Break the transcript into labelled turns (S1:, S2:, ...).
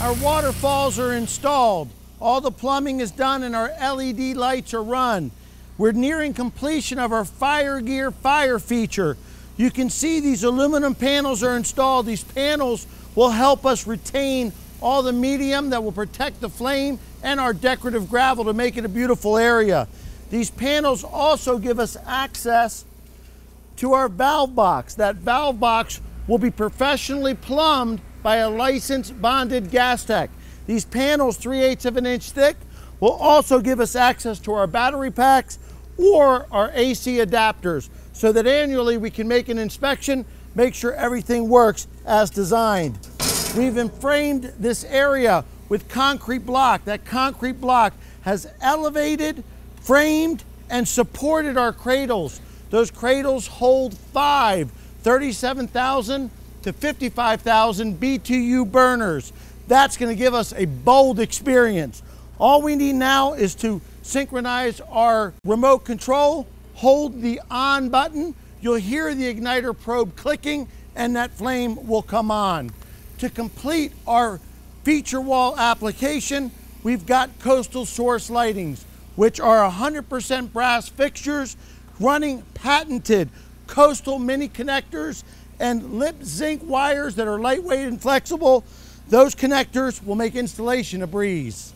S1: Our waterfalls are installed. All the plumbing is done and our LED lights are run. We're nearing completion of our Firegear fire feature. You can see these aluminum panels are installed. These panels will help us retain all the medium that will protect the flame and our decorative gravel to make it a beautiful area. These panels also give us access to our valve box. That valve box will be professionally plumbed by a licensed bonded gas tech. These panels, 3 eighths of an inch thick, will also give us access to our battery packs or our AC adapters so that annually we can make an inspection, make sure everything works as designed. We've framed this area with concrete block. That concrete block has elevated, framed, and supported our cradles. Those cradles hold five 37,000 to 55,000 BTU burners. That's going to give us a bold experience. All we need now is to synchronize our remote control, hold the on button, you'll hear the igniter probe clicking and that flame will come on. To complete our feature wall application, we've got Coastal Source Lightings, which are 100% brass fixtures running patented coastal mini connectors and lip zinc wires that are lightweight and flexible. Those connectors will make installation a breeze.